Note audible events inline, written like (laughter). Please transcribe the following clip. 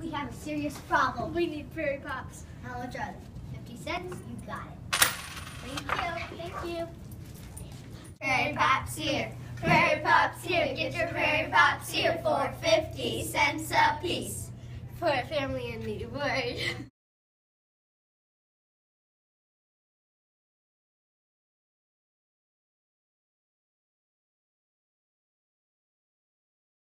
We have a serious problem. We need Prairie Pops. How much are they? 50 cents? You got it. Thank you. Thank you. Prairie Pops here. Prairie Pops here. Get your Prairie Pops here for 50 cents a piece. For a family in need. Word. (laughs)